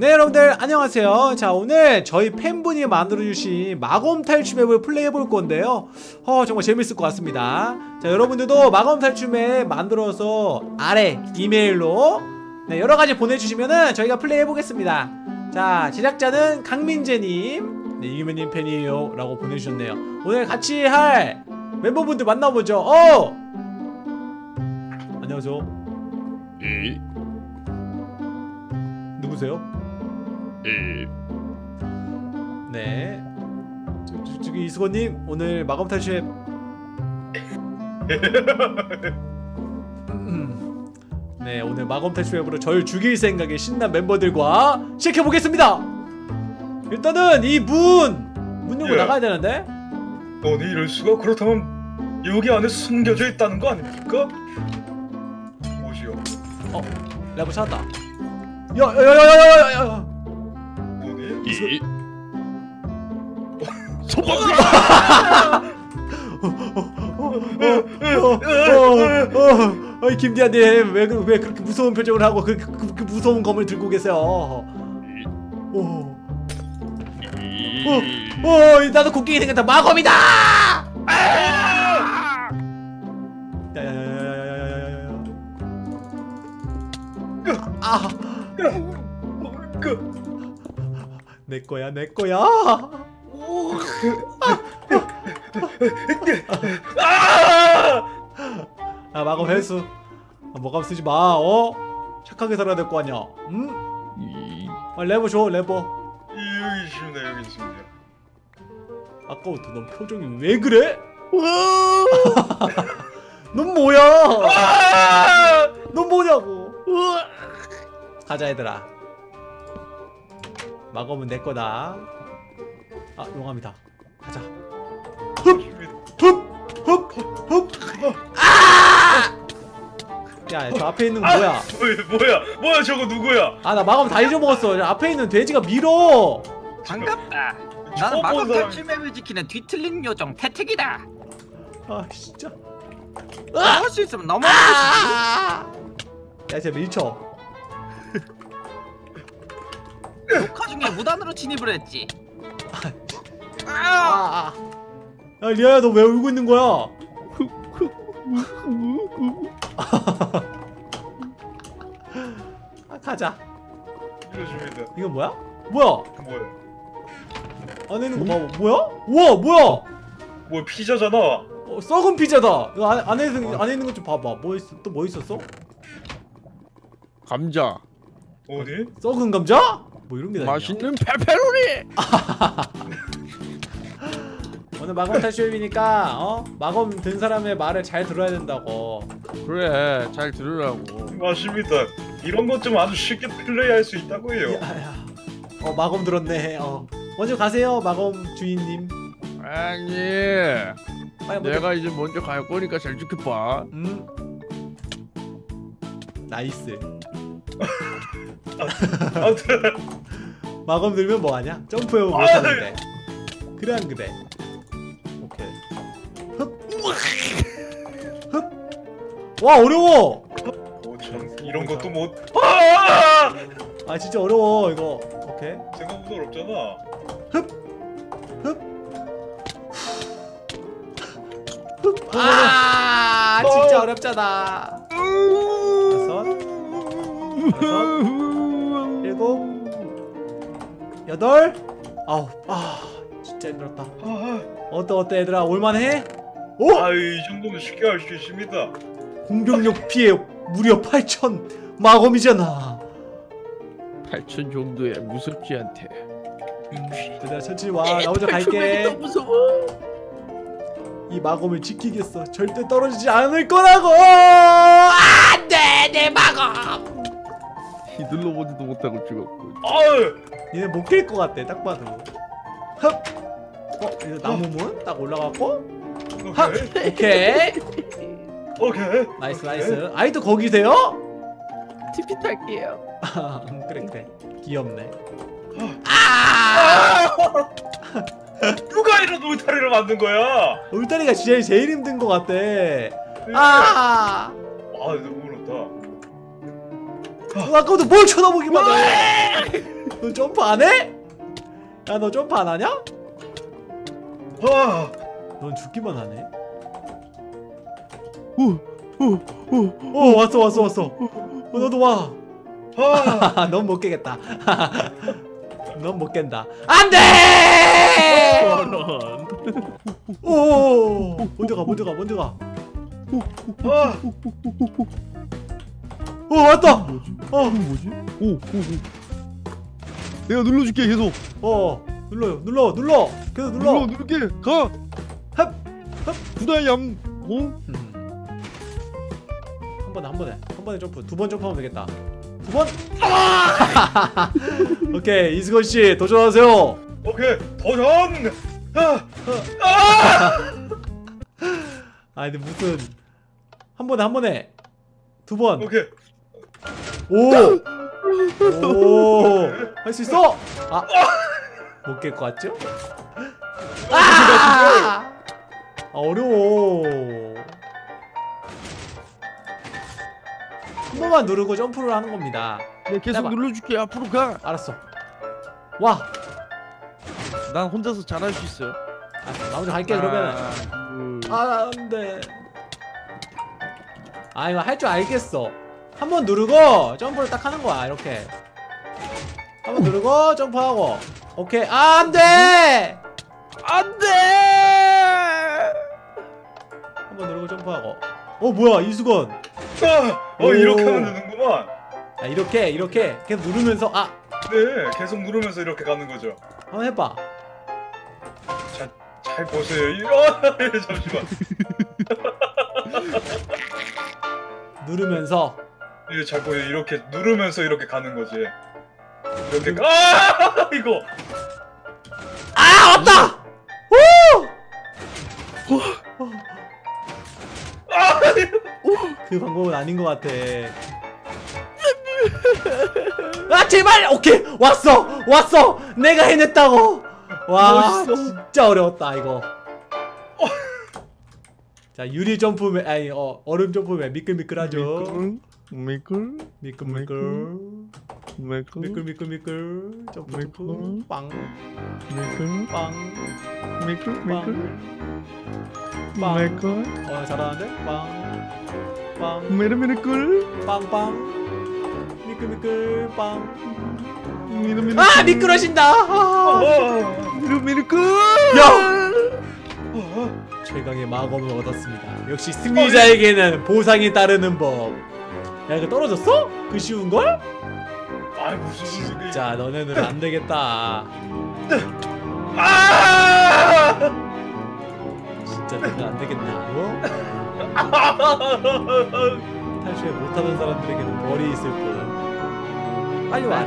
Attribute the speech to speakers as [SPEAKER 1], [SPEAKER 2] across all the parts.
[SPEAKER 1] 네 여러분들 안녕하세요. 자 오늘 저희 팬분이 만들어주신 마검 탈출 맵을 플레이해볼 건데요. 어 정말 재밌을 것 같습니다. 자 여러분들도 마검 탈출 맵 만들어서 아래 이메일로 네 여러가지 보내주시면은 저희가 플레이해보겠습니다. 자 제작자는 강민재님. 네 이규민님 팬이에요. 라고 보내주셨네요. 오늘 같이 할 멤버분들 만나보죠. 어! 안녕하세요.
[SPEAKER 2] 이,
[SPEAKER 1] 누구세요?
[SPEAKER 2] 이,
[SPEAKER 1] 네. 저, 저기 이수건님 오늘 마검 탈출에 음. 네 오늘 마검 탈출 앱으로 절 죽일 생각의 신난 멤버들과 시작해 보겠습니다. 일단은 이문문 열고
[SPEAKER 3] 예.
[SPEAKER 1] 나가야 되는데
[SPEAKER 3] 아니 이럴 수가 그렇다면 여기 안에 숨겨져 있다는 거 아닙니까? 뭐지요?
[SPEAKER 1] 레버 찾았다. 야야야야야야야.
[SPEAKER 2] 이.
[SPEAKER 1] 어, 어이 김디아님 왜, 그- 왜 그렇게 무서운 표정을 하고 그, 그, 그 무서운 검을 들고 계세요? 오.
[SPEAKER 2] 이.
[SPEAKER 1] 어, 나도 곡괭이 생겼다. 마검이다! 야야야야야야야야야야. 아,
[SPEAKER 3] 그
[SPEAKER 1] 내 거야, 내 거야. 아, 마검 회수. 아, 마검 쓰지 마. 어? 착하게 살아야 될 거 아니야. 응?
[SPEAKER 2] 이.
[SPEAKER 1] 아, 레버 줘, 레버.
[SPEAKER 3] 여기 있습니다 여기 있습니다.
[SPEAKER 1] 아까부터 넌 표정이 왜 그래? 넌 뭐야? 넌 뭐냐고? 가자 얘들아. 마검은 내 거다. 아 용암이다. 가자. 흡 흡 흡 흡. 아! 야 저 앞에 있는 거 뭐야?
[SPEAKER 3] 뭐야 뭐야 뭐야 저거 누구야?
[SPEAKER 1] 아 나 마검 다 잊어먹었어. 저 앞에 있는 돼지가 밀어.
[SPEAKER 4] 반갑다. 나는
[SPEAKER 3] 본
[SPEAKER 4] 마법
[SPEAKER 3] 사람이-
[SPEAKER 4] 탈출맵을 지키는 뒤틀린 요정 태택이다.
[SPEAKER 1] 아 진짜.
[SPEAKER 4] 할수 있으면 넘어가.
[SPEAKER 1] 아! 야쟤 밀쳐.
[SPEAKER 4] 녹화 중에 무단으로 진입을 했지. 아,
[SPEAKER 1] 아, 아. 야 리아야 너 왜 울고 있는 거야? 아, 가자. 이건 뭐야? 뭐야?
[SPEAKER 3] 뭐야?
[SPEAKER 1] 안에 있는 거 봐봐. 뭐야? 우와 뭐야?
[SPEAKER 3] 뭐 피자잖아.
[SPEAKER 1] 어, 썩은 피자다. 이거 안에 안에 있는 안에 있는 거 좀 봐봐. 뭐 있어? 또 뭐 있었어?
[SPEAKER 2] 감자.
[SPEAKER 3] 어디?
[SPEAKER 1] 썩은 감자? 뭐 이런 게?
[SPEAKER 2] 맛있는 페페로니.
[SPEAKER 1] 오늘 마검 탈출이니까 어 마검 든 사람의 말을 잘 들어야 된다고.
[SPEAKER 2] 그래, 잘 들으라고.
[SPEAKER 3] 맞습니다. 이런 것 좀 아주 쉽게 플레이할 수 있다고요.
[SPEAKER 1] 야야. 어 마검 들었네. 어 먼저 가세요 마검 주인님.
[SPEAKER 2] 아니,
[SPEAKER 1] 빨리 먼저
[SPEAKER 2] 내가 이제 먼저 갈 거니까 잘 지켜봐.
[SPEAKER 1] 음.
[SPEAKER 3] nice.
[SPEAKER 1] 마검 들면 뭐 하냐? 점프해 못
[SPEAKER 3] 아이.
[SPEAKER 1] 하는데. 그래 안 그래? 오케이. 흡. 와 어려워.
[SPEAKER 3] 뭐참 이런 것도 못. 아!
[SPEAKER 1] 아 진짜 어려워 이거. 오케이.
[SPEAKER 3] 생각보다 어렵잖아.
[SPEAKER 1] 아 진짜 어렵잖아. 다섯, 여섯, 일곱, 여덟, 아홉. 아 진짜 힘들었다.
[SPEAKER 3] 아,
[SPEAKER 1] 어때 어때 얘들아 올만해? 오!
[SPEAKER 3] 아, 이 정도면 쉽게 할 수 있습니다.
[SPEAKER 1] 공격력 피해 무려 8천 마검이잖아.
[SPEAKER 2] 8천 정도야 무섭지 않대.
[SPEAKER 1] 얘들아 천천히 와. 나 혼자 갈게.
[SPEAKER 2] 무서워.
[SPEAKER 1] 이 마검을 지키겠어. 절대 떨어지지 않을 거라고. 안돼 내 마검.
[SPEAKER 2] 휘둘러 보지도 못하고 죽었고.
[SPEAKER 3] 아유,
[SPEAKER 1] 얘네 못깰것 같아. 딱 봐도. 흡. 어 이거 나무문 딱 올라갔고. 합.
[SPEAKER 3] 오케이,
[SPEAKER 1] 오케이.
[SPEAKER 3] 오케이.
[SPEAKER 1] nice
[SPEAKER 3] 오케이.
[SPEAKER 1] nice. 아이도 거기세요?
[SPEAKER 2] TP 탈게요.
[SPEAKER 1] 아, 음, 그래 그래. 귀엽네.
[SPEAKER 3] 아! 누가 이런 울타리를 만든 거야?
[SPEAKER 1] 울타리가 진짜 제일 힘든 것 같아. 아.
[SPEAKER 3] 아, 너무 어렵다.
[SPEAKER 1] 어, 아까부터 뭘 쳐다보기만 해. 너 점프 안 해? 야 너 점프 안 하냐?
[SPEAKER 3] 아,
[SPEAKER 1] 넌 죽기만 하네.
[SPEAKER 2] 오오오
[SPEAKER 1] 어 왔어 왔어 왔어. 어, 너도 와.
[SPEAKER 3] 아,
[SPEAKER 1] 넌 못 깨겠다. 넌 못 깬다. 안 돼! 오! 먼저 가, 먼저 가, 먼저 가.
[SPEAKER 3] 아,
[SPEAKER 1] 어, 왔다!
[SPEAKER 2] 뭐지?
[SPEAKER 1] 어,
[SPEAKER 2] 뭐지? 오 오 오 내가 눌러줄게 계속
[SPEAKER 1] 어, 눌러요, 눌러, 눌러! 계속 눌러!
[SPEAKER 2] 눌러 누를게 가
[SPEAKER 1] 헙!
[SPEAKER 2] 부다얌 오
[SPEAKER 1] 음. 한 번에, 한 번에, 한 번에 점프. 두 번 점프하면 되겠다. 두 번! 아! 오케이, 이수건 씨, 도전하세요!
[SPEAKER 3] 오케이, 도전! 아,
[SPEAKER 1] 아, 근데 무슨. 한 번에, 한 번에. 두 번.
[SPEAKER 3] 오케이.
[SPEAKER 1] 오! 오! 할 수 있어! 아! 못 깰 것 같죠? 아! 아! 어려워. 한 번만 누르고 점프를 하는 겁니다.
[SPEAKER 2] 내가 계속
[SPEAKER 1] 해봐.
[SPEAKER 2] 눌러줄게 앞으로 가난
[SPEAKER 1] 알았어. 와!
[SPEAKER 2] 혼자서 잘할 수 있어요
[SPEAKER 1] 알았어. 나 먼저 갈게, 그러면은.
[SPEAKER 2] 둘.
[SPEAKER 1] 아, 안 돼. 아, 이거 할 줄 알겠어. 한 번 누르고 점프를 딱 하는 거야, 이렇게. 한 번 누르고 점프하고. 오케이. 아, 안 돼!
[SPEAKER 2] 안돼
[SPEAKER 1] 한 번 누르고 점프하고. 어, 뭐야, 이수건.
[SPEAKER 3] 아, 어,
[SPEAKER 1] 오.
[SPEAKER 3] 이렇게 하면 되는구만.
[SPEAKER 1] 아, 이렇게, 이렇게. 계속 누르면서, 아,
[SPEAKER 3] 네, 계속 누르면서 이렇게 가는 거죠.
[SPEAKER 1] 한번 해봐.
[SPEAKER 3] 잘, 잘 보세요. 이, 어, 잠시만.
[SPEAKER 1] 누르면서.
[SPEAKER 3] 이게 잘 보세요. 이렇게 누르면서 이렇게 가는 거지. 이렇게 가. 아, 이거.
[SPEAKER 1] 아, 왔다!
[SPEAKER 3] 아,
[SPEAKER 1] 그 방법은 아닌 것 같아. 아 제발 오케이 왔어 왔어 내가 해냈다고 와
[SPEAKER 2] 멋있어.
[SPEAKER 1] 진짜 어려웠다 이거 자 유리 점프맨 아니 어 얼음 점프맨 미끌미끌하죠
[SPEAKER 2] 미끌
[SPEAKER 1] 미끌 미끌
[SPEAKER 2] 미끌
[SPEAKER 1] 미끌 미끌 미끌. 점프 점프.
[SPEAKER 2] 미끌.
[SPEAKER 1] 빵빵
[SPEAKER 2] 미끌. 미끌 미끌.
[SPEAKER 1] 빵.
[SPEAKER 2] 미끌.
[SPEAKER 1] 어 잘하는데? 빵빵.
[SPEAKER 2] 미르 미르 끌
[SPEAKER 1] 빵빵. 미끌 미끌 빵.
[SPEAKER 2] 미르 미르
[SPEAKER 1] 아 미끄러진다.
[SPEAKER 2] 미르 미르 끌
[SPEAKER 1] 야!
[SPEAKER 3] 아,
[SPEAKER 1] 최강의 마검을 얻었습니다. 역시 승리자에게는 보상이 따르는 법. 야 이거 떨어졌어? 그 쉬운 걸?
[SPEAKER 3] 아, 무슨 소리?
[SPEAKER 1] 자 너네는 안 되겠다.
[SPEAKER 3] 아!
[SPEAKER 1] 진짜 너는 안 되겠다. 어? 탈출에 못하는 사람들에게는 벌이 있을 뿐. 빨리 와.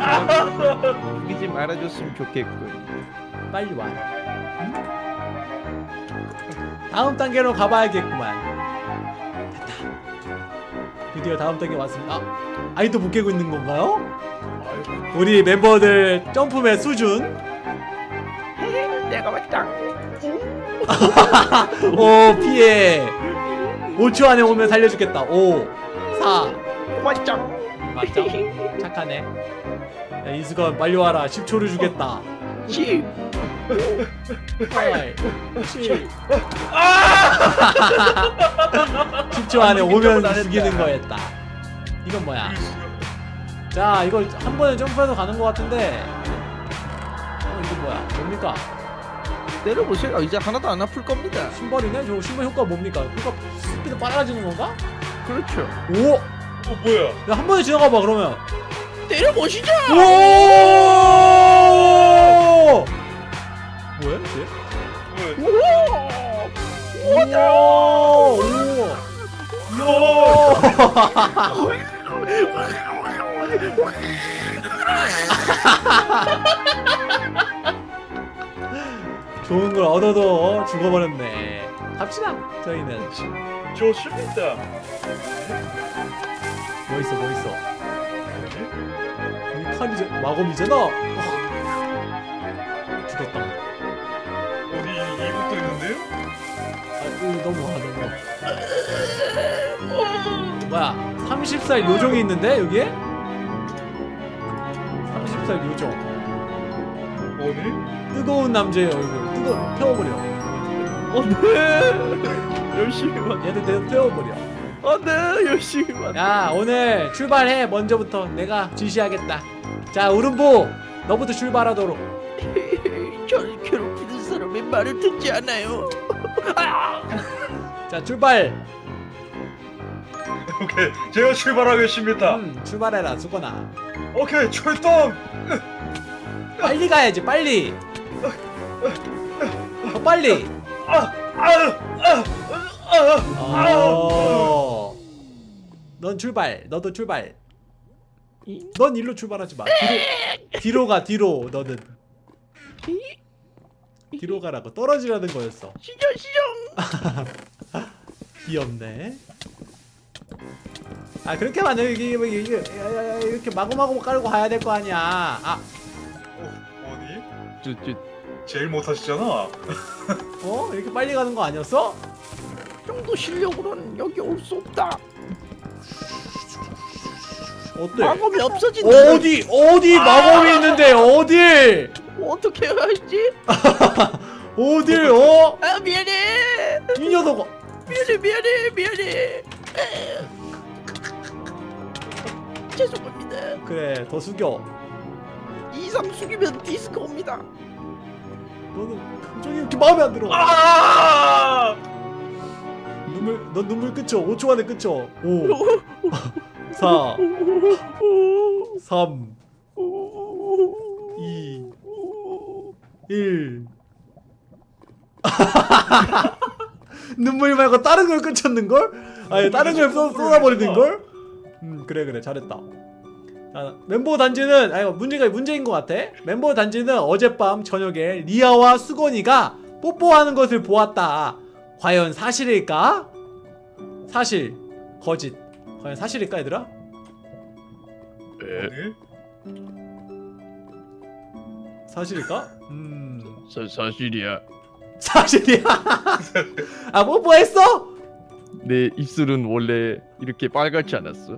[SPEAKER 2] 죽이지 말아줬으면 좋겠군
[SPEAKER 1] 빨리 와. 응? 다음 단계로 가봐야겠구만. 드디어 다음 단계 왔습니다. 아, 아직도 못 깨고 있는 건가요? 우리 멤버들 점프맨 수준.
[SPEAKER 2] 내가 왔다
[SPEAKER 1] 오 피해. 5초 안에 오면 살려주겠다. 5 4
[SPEAKER 2] 왔다
[SPEAKER 1] 맞죠? 착하네. 야 이수건 빨리 와라. 10초를 주겠다.
[SPEAKER 2] 10
[SPEAKER 1] 8 7 10초 안에 오면 죽이는 거였다 이건 뭐야 자 이걸 한 번에 점프해서 가는 거 같은데 어 이게 뭐야 뭡니까
[SPEAKER 2] 때려보세요 이제 하나도 안 아플 겁니다
[SPEAKER 1] 신발이네? 저 신발 효과 뭡니까? 효과 스피드 빨라지는 건가?
[SPEAKER 2] 그렇죠
[SPEAKER 1] 오!
[SPEAKER 3] 어, 뭐야?
[SPEAKER 1] 야, 한 번에 지나가 봐, 그러면.
[SPEAKER 2] 때려보시죠
[SPEAKER 1] 오! 뭐야, 쟤?
[SPEAKER 3] 뭐야?
[SPEAKER 1] 우와! 우와! 좋은 걸 얻어도 죽어버렸네. 갑시다, 저희는.
[SPEAKER 3] 좋습니다.
[SPEAKER 1] 뭐 있어, 뭐 있어. 이 칼이제, 마검이잖아? 어. 죽었다. 넘어가 뭐야 30살 요정이 있는데 여기에? 30살 요정.
[SPEAKER 3] 뭐니?
[SPEAKER 1] 뜨거운 남자의 얼굴. 뜨거 태워버려.
[SPEAKER 2] 안돼! 열심히 만
[SPEAKER 1] 얘들 내 태워버려.
[SPEAKER 2] 안돼! 열심히 만
[SPEAKER 1] 야 오늘 출발해. 먼저부터 내가 지시하겠다. 자 우름보 너부터 출발하도록.
[SPEAKER 2] 저를 괴롭히는 사람의 말을 듣지 않아요
[SPEAKER 1] 자 출발.
[SPEAKER 3] 오케이 제가 출발하겠습니다.
[SPEAKER 1] 음 출발해라 수건아.
[SPEAKER 3] 오케이 출동.
[SPEAKER 1] 빨리 가야지 빨리. 더 빨리.
[SPEAKER 3] 아아아아.
[SPEAKER 1] 어. 넌 출발 너도 출발. 넌 일로 출발하지 마. 뒤로 뒤로 가 뒤로 너는 뒤로 가라고 떨어지라는 거였어
[SPEAKER 2] 시정 시정
[SPEAKER 1] 귀엽네 아 그렇게 만들면 이게 이게 이게 이렇게 마구마구 깔고 가야 될 거 아니야 아
[SPEAKER 3] 뭐니?
[SPEAKER 2] 저저
[SPEAKER 3] 제일 못하시잖아.
[SPEAKER 1] 어? 이렇게 빨리 가는 거 아니었어?
[SPEAKER 2] 정도 실력으로는 여기 올 수 없다
[SPEAKER 1] 어때?
[SPEAKER 2] 마검이 없어진다
[SPEAKER 1] 어디 어디 마법이 있는데 어디
[SPEAKER 2] 어떻게 해야 할지?
[SPEAKER 1] 어디 어?
[SPEAKER 2] 아 미안해.
[SPEAKER 1] 이 녀석.
[SPEAKER 2] 미안해 미안해 미안해. 죄송합니다.
[SPEAKER 1] 그래 더 숙여.
[SPEAKER 2] 이상 숙이면 디스크 옵니다.
[SPEAKER 1] 너는 감정이 이렇게 마음에 안 들어.
[SPEAKER 3] 아!
[SPEAKER 1] 눈물 넌 눈물 끝죠 5초 안에 끝죠 5 4 3 2 1 눈물 말고 다른 걸 끝쳤는걸? 아니 다른 걸 쏟- 쏟아버리는걸? 음 그래 그래 잘했다 자, 멤버 단지는 아니 문제가 문제인 것 같아 멤버 단지는 어젯밤 저녁에 리아와 수건이가 뽀뽀하는 것을 보았다 과연 사실일까? 사실 거짓 과연 사실일까 얘들아?
[SPEAKER 3] 뭐니?
[SPEAKER 1] 사실일까? 음.
[SPEAKER 2] 사, 사실이야.
[SPEAKER 1] 사실이야? 아 뽀뽀했어?
[SPEAKER 2] 내 입술은 원래 이렇게 빨갛지 않았어?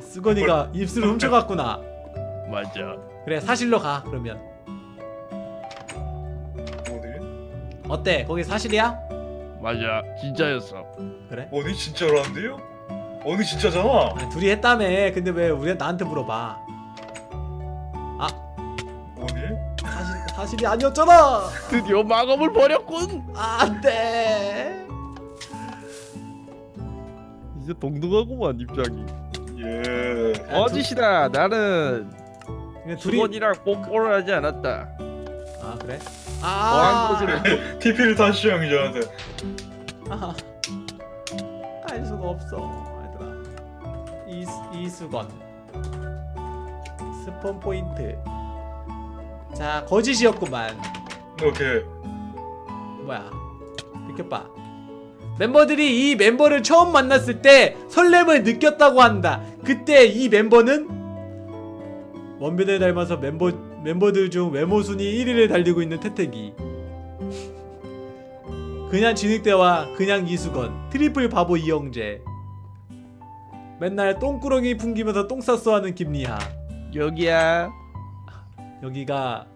[SPEAKER 1] 수건이가 입술을 훔쳐갔구나.
[SPEAKER 2] 맞아.
[SPEAKER 1] 그래 사실로 가 그러면.
[SPEAKER 3] 뭐니?
[SPEAKER 1] 어때? 거기 사실이야?
[SPEAKER 2] 맞아. 진짜였어.
[SPEAKER 1] 그래?
[SPEAKER 3] 뭐니? 진짜라는데요? 뭐니? 진짜잖아.
[SPEAKER 1] 아, 둘이 했다며. 근데 왜 우리 나한테 물어봐 사실이 아니었잖아.
[SPEAKER 2] 드디어 마검을 버렸군.
[SPEAKER 1] 아, 안돼.
[SPEAKER 2] 이제 동등하구만 입장이.
[SPEAKER 3] 예.
[SPEAKER 2] 거짓이다 나는
[SPEAKER 1] 그냥 둘이
[SPEAKER 2] 수건이랑 뽀뽀를 하지 않았다.
[SPEAKER 1] 아 그래? 아.
[SPEAKER 2] 것을
[SPEAKER 3] TP를 다시 형이 저한테.
[SPEAKER 1] 아, 알 수가 없어 얘들아. 이, 이수건. 스폰 포인트 자 거짓이었구만.
[SPEAKER 3] 오케이.
[SPEAKER 1] 뭐야? 비켜봐. 멤버들이 이 멤버를 처음 만났을 때 설렘을 느꼈다고 한다. 그때 이 멤버는 원빈을 닮아서 멤버, 멤버들 중 외모 순위 1위를 달리고 있는 태태기. 그냥 진흙대와 그냥 이수건 트리플 바보 이영재. 맨날 똥구렁이 풍기면서 똥 쌌어 하는 김리하.
[SPEAKER 2] 여기야
[SPEAKER 1] 여기가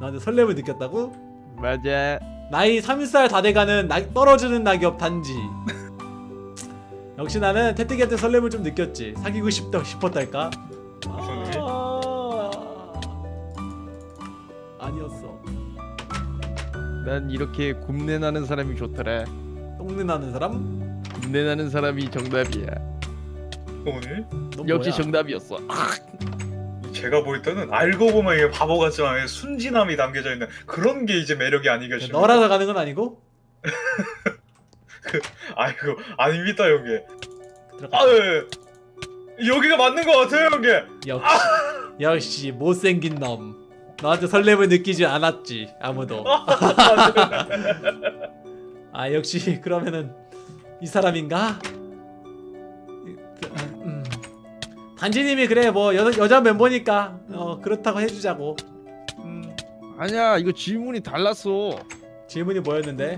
[SPEAKER 1] 너한테 설렘을 느꼈다고?
[SPEAKER 2] 맞아
[SPEAKER 1] 나이 30살 다 돼가는 낙- 떨어지는 낙엽 단지 역시 나는 태태기한테 설렘을 좀 느꼈지 사귀고 싶다 싶었달까? 아... 아니었어
[SPEAKER 2] 난 이렇게 굽내 나는 사람이 좋더라
[SPEAKER 1] 똥내 나는 사람?
[SPEAKER 2] 굽내 나는 사람이 정답이야?
[SPEAKER 1] 너
[SPEAKER 2] 역시
[SPEAKER 1] 뭐야?
[SPEAKER 2] 정답이었어
[SPEAKER 3] 제가 볼 때는 알고 보면 이게 바보 같지만 순진함이 담겨져 있는 그런 게 이제 매력이 아니겠습니까?
[SPEAKER 1] 너라서 가는 건 아니고?
[SPEAKER 3] 아이고 아닙니다 형님.
[SPEAKER 1] 들어가
[SPEAKER 3] 아 예. 여기가 맞는 것 같아요 형님.
[SPEAKER 1] 역시 역시 못생긴 놈 너한테 설렘을 느끼지 않았지 아무도 아 역시 그러면은 이 사람인가? 단지님이 그래 뭐 여, 여자 멤버니까 어 그렇다고 해주자고 음,
[SPEAKER 2] 아니야 이거 질문이 달랐어
[SPEAKER 1] 질문이 뭐였는데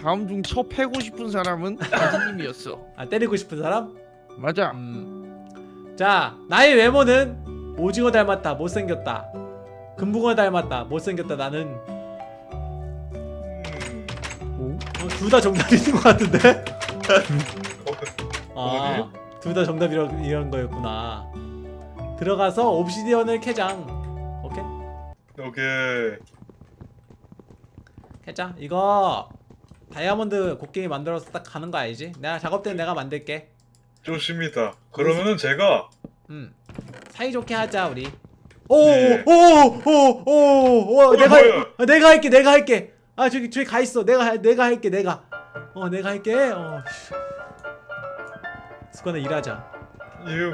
[SPEAKER 2] 다음 중쳐 패고 싶은 사람은 아지님이었어
[SPEAKER 1] 아 때리고 싶은 사람?
[SPEAKER 2] 맞아
[SPEAKER 1] 음. 자 나의 외모는 오징어 닮았다 못생겼다 금붕어 닮았다. 못생겼다 나는.
[SPEAKER 3] 음,
[SPEAKER 1] 어, 둘다 정답인 것 같은데?
[SPEAKER 3] 어,
[SPEAKER 1] 아, 둘 다 정답 이런, 이런 거였구나. 들어가서 옵시디언을 캐장. 오케이?
[SPEAKER 3] 오케이.
[SPEAKER 1] 캐자. 이거 다이아몬드 곡괭이 만들어서 딱 가는 거 알지? 내가 작업대는 내가 만들게.
[SPEAKER 3] 좋습니다. 그러면은 제가
[SPEAKER 1] 음. 사이좋게 하자 우리.
[SPEAKER 3] 네.
[SPEAKER 1] 오오오오오
[SPEAKER 3] 어,
[SPEAKER 1] 내가? 아, 내가 할게 내가 할게. 아 저기 저기 가 있어. 내가 할- 내가 할게 내가. 어 내가 할게. 어. 씨. 수건아 일하자.
[SPEAKER 3] 예, 예.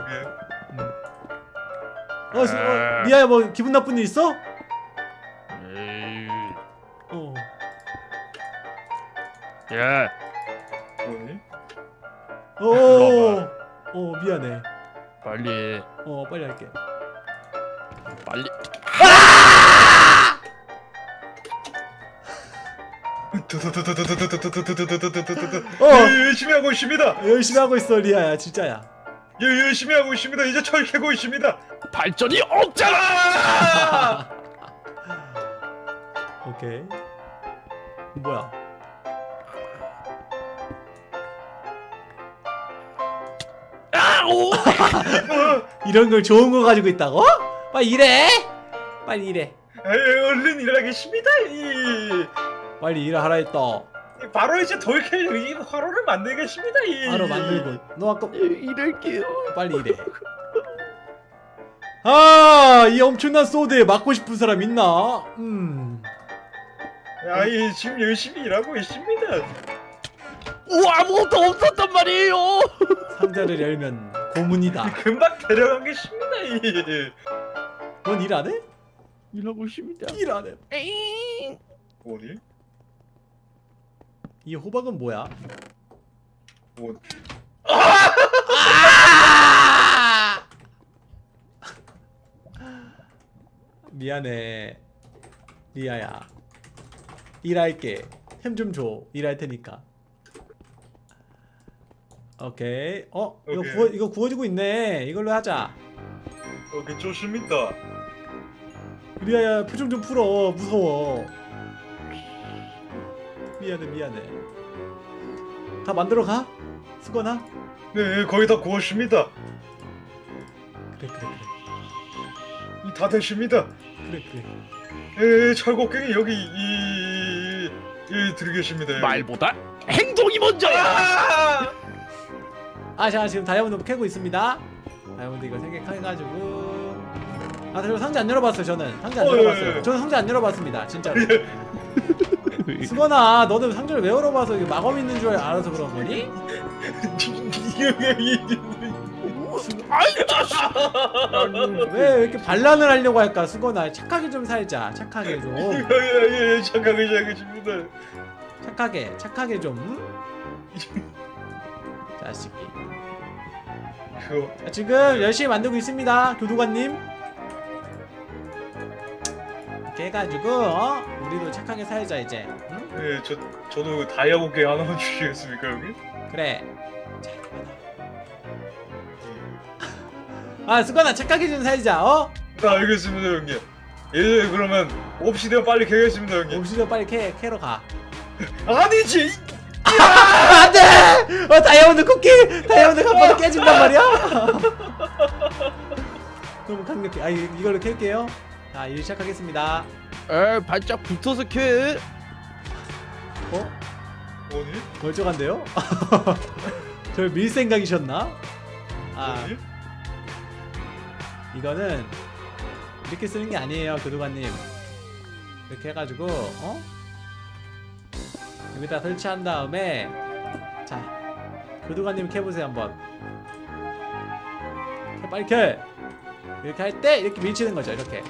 [SPEAKER 1] 어, 수, 어 리아야 뭐 기분 나쁜 일 있어?
[SPEAKER 2] 에이,
[SPEAKER 1] 어.
[SPEAKER 2] 야,
[SPEAKER 3] 뭐니?
[SPEAKER 1] 어. 어 미안해.
[SPEAKER 2] 빨리 해.
[SPEAKER 1] 어 빨리 할게.
[SPEAKER 2] 빨리.
[SPEAKER 3] 열심히 하고 있습니다.
[SPEAKER 1] 열심히 하고 있어 리아야 진짜야.
[SPEAKER 3] 예, 열심히 하고 있습니다. 이제 철 캐고 있습니다.
[SPEAKER 2] 발전이 없잖아.
[SPEAKER 3] 아!
[SPEAKER 1] 오케이. 뭐야?
[SPEAKER 2] 아, 오.
[SPEAKER 1] 이런 걸 좋은 거 가지고 있다고? 빨리 일해. 빨리 일해.
[SPEAKER 3] 예, 얼른 일하겠습니다. 이,
[SPEAKER 1] 빨리 일하라 했다.
[SPEAKER 3] 이 바로 이제 돌캐 이 화로를 만들겠습니다. 이.
[SPEAKER 1] 바로 만들고. 너 아까
[SPEAKER 2] 이럴게요.
[SPEAKER 1] 빨리 일해. 아, 이 엄청난 소드에 맞고 싶은 사람 있나? 음.
[SPEAKER 3] 야, 이 지금 열심히 일하고 있습니다.
[SPEAKER 2] 오, 아무것도 없었단 말이에요.
[SPEAKER 1] 상자를 열면 고문이다.
[SPEAKER 3] 금방 데려가겠습니다. 이.
[SPEAKER 1] 넌 일 안 해?
[SPEAKER 2] 일하고 있습니다.
[SPEAKER 1] 일 안 해.
[SPEAKER 2] 에잉.
[SPEAKER 3] 뭐니?
[SPEAKER 1] 이 호박은 뭐야?
[SPEAKER 3] 뭐?
[SPEAKER 1] 미안해. 리아야. 일할게. 햄 좀 줘. 일할 테니까. 오케이. 어, 이거
[SPEAKER 3] 오케이.
[SPEAKER 1] 구워 이거 구워지고 있네. 이걸로 하자.
[SPEAKER 3] 오케이, 좋습니다.
[SPEAKER 1] 리아야, 표정 좀 풀어. 무서워. 미안해, 미안해. 다 만들어 가? 수건아?
[SPEAKER 3] 네, 거의 다 구웠습니다.
[SPEAKER 1] 그래, 그래, 그래.
[SPEAKER 3] 다 됐습니다.
[SPEAKER 1] 그래, 그래.
[SPEAKER 3] 예, 철곡갱이 여기 이, 이 드리겠습니다. 여기.
[SPEAKER 2] 말보다 행동이 먼저야.
[SPEAKER 3] 아!
[SPEAKER 1] 아, 자, 지금 다이아몬드 캐고 있습니다. 다이아몬드 이거 생각해가지고. 아, 저 상자 안 열어봤어요, 저는. 상자 안
[SPEAKER 3] 어, 예,
[SPEAKER 1] 열어봤어요.
[SPEAKER 3] 예.
[SPEAKER 1] 저는 상자 안 열어봤습니다, 진짜로. 수건아, 너는 상자를 왜 열어봐서 이게 마검 있는 줄 알아서 그런 거니?
[SPEAKER 2] 아이 자식.
[SPEAKER 1] 왜 이렇게 반란을 하려고 할까, 수건아? 착하게 좀 살자, 착하게 좀.
[SPEAKER 3] 예예예 착하게 시작했습니다.
[SPEAKER 1] 착하게, 착하게 좀. 응? 자식이.
[SPEAKER 3] 그거
[SPEAKER 1] 자, 지금 열심히 만들고 있습니다, 교도관님. 해가지고, 어? 우리도 착하게 살자, 이제. 응?
[SPEAKER 3] 예, 저 저도 다이아고개 하나만 주시겠습니까 여기?
[SPEAKER 1] 그래. 자, 아, 수건아, 착하게 좀 살자, 어?
[SPEAKER 3] 아 알겠습니다 형님. 예 그러면 옵시디언 빨리 캐겠습니다 형님.
[SPEAKER 1] 옵시디언 빨리 캐, 캐러 가.
[SPEAKER 3] 아니지.
[SPEAKER 1] 아, 안 돼! 어, 다이아몬드 쿠키! 다이아몬드 한 번에 깨진단 말이야? 너무 강력해. 아, 이- 이걸로 캘게요. 자, 일 시작하겠습니다.
[SPEAKER 2] 에, 발짝 붙어서 캐.
[SPEAKER 1] 어?
[SPEAKER 3] 뭐니?
[SPEAKER 1] 멀쩡한데요? 저밀 생각이셨나? 아,
[SPEAKER 3] 뭐니?
[SPEAKER 1] 이거는 이렇게 쓰는 게 아니에요, 교도관님. 이렇게 해가지고, 어? 여기다 설치한 다음에, 자, 교도관님 캐보세요, 한번. 캐, 빨리 캐! 이렇게 할 때, 이렇게 밀치는 거죠, 이렇게.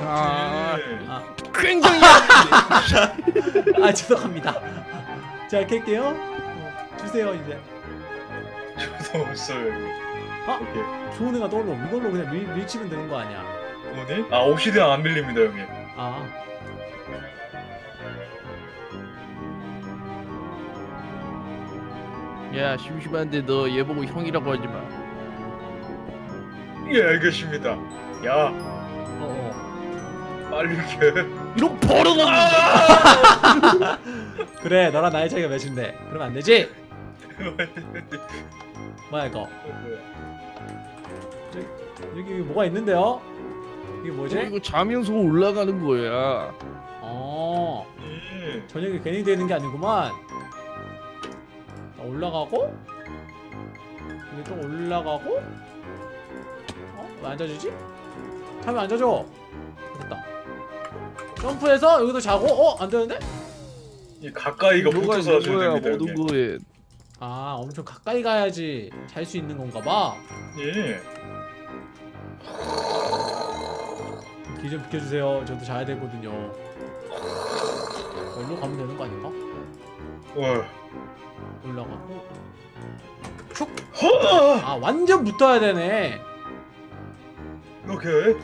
[SPEAKER 2] 아,
[SPEAKER 3] 예.
[SPEAKER 1] 아,
[SPEAKER 2] 굉장히
[SPEAKER 1] 아 죄송합니다. 자, 캘게요. 어, 주세요, 이제.
[SPEAKER 3] 저도 없어요.
[SPEAKER 1] 아!
[SPEAKER 3] 오케이.
[SPEAKER 1] 좋은 애가 떠올라. 이걸로 그냥 밀, 밀치면 되는 거 아니야.
[SPEAKER 3] 뭐니? 아 옵시디언 안 밀립니다 형님.
[SPEAKER 1] 아.
[SPEAKER 2] 야 심심한데 너 얘 보고 형이라고 하지 마.
[SPEAKER 3] 예 알겠습니다. 야,
[SPEAKER 1] 어, 어.
[SPEAKER 3] 빨리 이렇게.
[SPEAKER 2] 이런 버릇은
[SPEAKER 1] 그래 너랑 나이 차이가 몇인데 그러면 안 되지 뭐야 이거 여기 뭐가 있는데요 이게 뭐지
[SPEAKER 2] 이거 자면서 올라가는 거야.
[SPEAKER 1] 어
[SPEAKER 3] 음.
[SPEAKER 1] 저녁에 괜히 되는 게 아니구만 자, 올라가고 여기 또 올라가고 어? 왜 앉아주지? 타면 앉아줘 됐다 점프해서 여기도 자고 어? 안 되는데?
[SPEAKER 3] 이 가까이가 붙어서 하셔야 됩니다.
[SPEAKER 2] 모든. 거에.
[SPEAKER 1] 아 엄청 가까이 가야지 잘 수 있는 건가 봐
[SPEAKER 3] 예.
[SPEAKER 1] 길 좀 비켜주세요 저도 자야 되거든요 여기로 가면 되는 거 아닌가?
[SPEAKER 3] 와.
[SPEAKER 1] 올라가고
[SPEAKER 3] 허!
[SPEAKER 1] 아 완전 붙어야 되네
[SPEAKER 3] 오케이.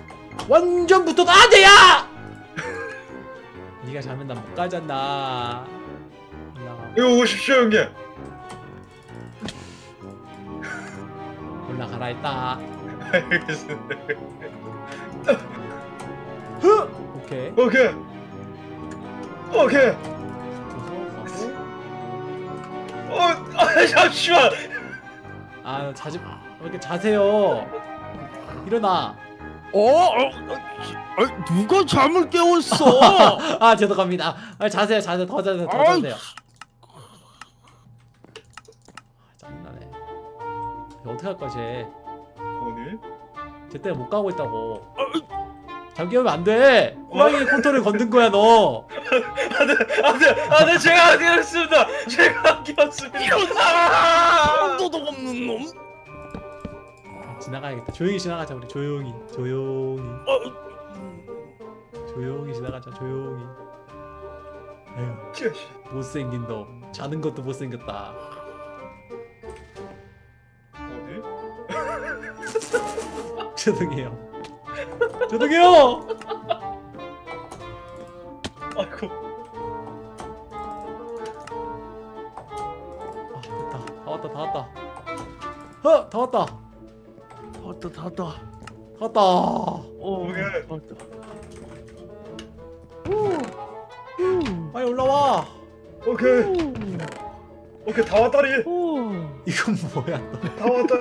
[SPEAKER 1] 완전 붙어도 안 돼야! 네가 자면 난 못 가잖아 올라가
[SPEAKER 3] 이거 오십시오 형님.
[SPEAKER 1] 올라가라 했다
[SPEAKER 3] 알겠습니다.
[SPEAKER 1] 흐! 오케이
[SPEAKER 3] 오케이. 오케이. 어, 아, 잠시만.
[SPEAKER 1] 아 자지 왜 이렇게 자세요 일어나
[SPEAKER 2] 어? 어? 아, 누가 잠을 깨웠어?
[SPEAKER 1] 아 죄송합니다. 아 자세요 자세 더 자세요 더 자세요. 아, 짜증나네 어떻게 할 거야 쟤?
[SPEAKER 3] 뭐니?
[SPEAKER 1] 쟤 때문에 못 가고 있다고. 잠기 하면 안 돼! 호랑이 컨트롤 건든 거야 너.
[SPEAKER 3] 안돼, 안돼, 안돼, 제가 안 끼었습니다. 제가 안 끼었습니다.
[SPEAKER 2] 한도도 없는 놈?
[SPEAKER 1] 지나가야겠다. 조용히 지나가자 우리. 조용히. 조용히. 조용히 지나가자 조용히. 에휴 못생긴 놈 자는 것도 못생겼다.
[SPEAKER 3] 뭐니?
[SPEAKER 1] 죄송해요. 죄송해요!
[SPEAKER 3] 아이고,
[SPEAKER 1] 아 됐다. 다 왔다 다 왔다. 어! 다 왔다
[SPEAKER 2] 다 왔다 다 왔다.
[SPEAKER 1] 다 왔다
[SPEAKER 2] 어,
[SPEAKER 3] 오케이.
[SPEAKER 2] 다 왔다.
[SPEAKER 1] 빨리 올라와
[SPEAKER 3] 오케이, 오케이, 다 왔다리.
[SPEAKER 1] 이건 뭐야
[SPEAKER 3] 다 왔다.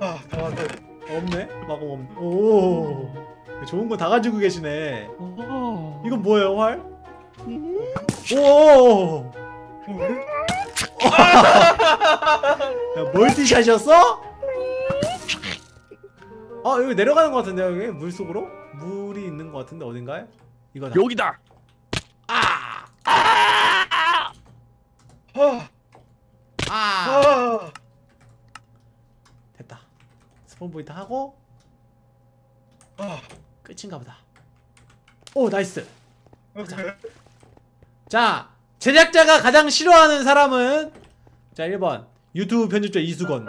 [SPEAKER 3] 아, 다 왔다리.
[SPEAKER 1] 없네 마법 없네 오 좋은 거 다 가지고 계시네
[SPEAKER 2] 어.
[SPEAKER 1] 이건 뭐예요 활? 오? 야, 멀티샷이었어? 아 여기 내려가는 것 같은데 여기 물 속으로 물이 있는 것 같은데 어딘가에 이거다.
[SPEAKER 2] 여기다.
[SPEAKER 1] 아!
[SPEAKER 3] 아,
[SPEAKER 1] 아!
[SPEAKER 3] 아,
[SPEAKER 1] 됐다. spawn point 하고
[SPEAKER 3] 아,
[SPEAKER 1] 끝인가 보다. 오 nice.
[SPEAKER 3] 오케이.
[SPEAKER 1] 자 제작자가 가장 싫어하는 사람은 자 1번 유튜브 편집자 이수건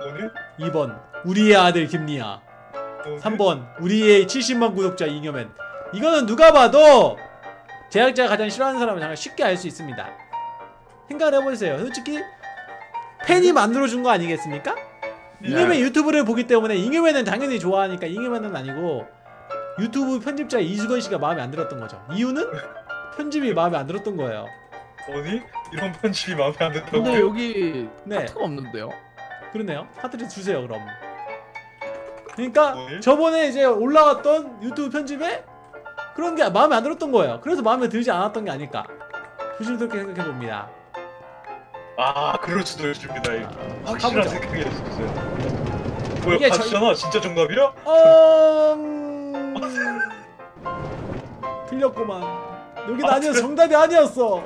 [SPEAKER 3] 뭐니?
[SPEAKER 1] 2번 우리의 아들 김리아
[SPEAKER 3] 뭐니?
[SPEAKER 1] 3번 우리의 70만 구독자 잉여맨 이거는 누가 봐도 제작자가 가장 싫어하는 사람은 정말 쉽게 알 수 있습니다 생각을 해보세요 솔직히 팬이 만들어준 거 아니겠습니까? 잉여맨 유튜브를 보기 때문에 잉여맨은 당연히 좋아하니까 잉여맨은 아니고 유튜브 편집자 이수건 씨가 마음에 안 들었던 거죠 이유는 편집이 마음에 안 들었던 거예요
[SPEAKER 3] 뭐니? 이런 편집이 마음에 안 든다고?
[SPEAKER 2] 근데 여기
[SPEAKER 1] 네
[SPEAKER 2] 하트가 없는데요?
[SPEAKER 1] 그러네요 하트를 주세요 그럼 그러니까
[SPEAKER 3] 뭐예요?
[SPEAKER 1] 저번에 이제 올라왔던 유튜브 편집에 그런 게 마음에 안 들었던 거예요 그래서 마음에 들지 않았던 게 아닐까 조심스럽게 생각해 봅니다
[SPEAKER 3] 아, 그럴 수도 있습니다. 이거. 확실한
[SPEAKER 1] 가보죠.
[SPEAKER 3] 생각이 있었어요. 뭐야,
[SPEAKER 1] 이게
[SPEAKER 3] 가시잖아. 진짜 정답이야?
[SPEAKER 1] 어... 틀렸구만 여긴
[SPEAKER 3] 아,
[SPEAKER 1] 아 니었어
[SPEAKER 3] 그래?
[SPEAKER 1] 정답이 아니었어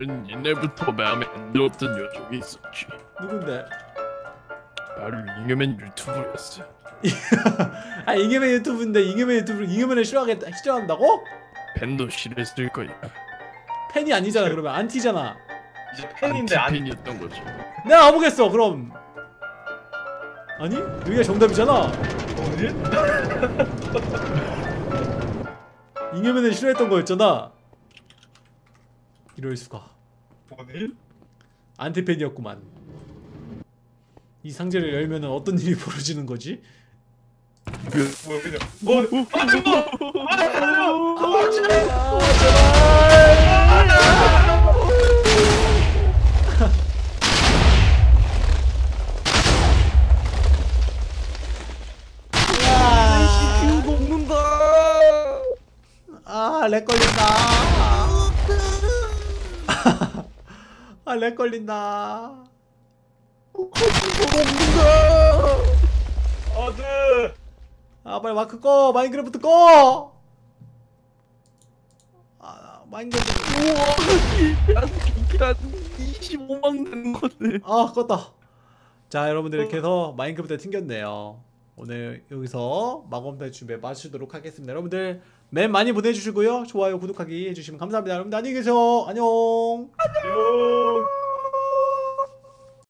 [SPEAKER 2] 나는 옛날부터 마음에 안 들었던 요정이 있었지.
[SPEAKER 1] 누군데?
[SPEAKER 2] 바로 잉여맨 유튜브였어.
[SPEAKER 1] 아 잉여맨 유튜브인데 잉여맨 유튜브를 잉여맨을 싫어하겠다 싫어한다고?
[SPEAKER 2] 팬도 싫었을 거야.
[SPEAKER 1] 팬이 아니잖아 그러면 안티잖아
[SPEAKER 3] 이제 팬인데 안
[SPEAKER 2] 팬이었던 거지.
[SPEAKER 1] 내가 가보겠어 그럼 아니? 여기가 정답이잖아
[SPEAKER 3] 뭐니?
[SPEAKER 1] 잉여맨을 싫어했던 거였잖아 이럴 수가
[SPEAKER 3] 뭐니?
[SPEAKER 1] 안티팬이었구만 이 상자를 열면은 어떤 일이 벌어지는 거지?
[SPEAKER 3] 뭐야 그냥 뭐 맞은 거! 아 제발!
[SPEAKER 1] 아이씨 뷰 녹는다 아렉 걸린다 아렉 걸린다 뷰 녹는다
[SPEAKER 3] 아들
[SPEAKER 1] 아 빨리 마크 꺼. 마인크래프트 꺼. 아, 마인크래프트.
[SPEAKER 2] 우와 한 25만 되는 건데
[SPEAKER 1] 아 껐다. 자 여러분들 이렇게 해서 마인크래프트 튕겼네요. 오늘 여기서 마검 탈출맵 마치도록 하겠습니다. 여러분들 맵 많이 보내주시고요. 좋아요 구독하기 해주시면 감사합니다. 여러분들 안녕히 계세요. 안녕.
[SPEAKER 3] 안녕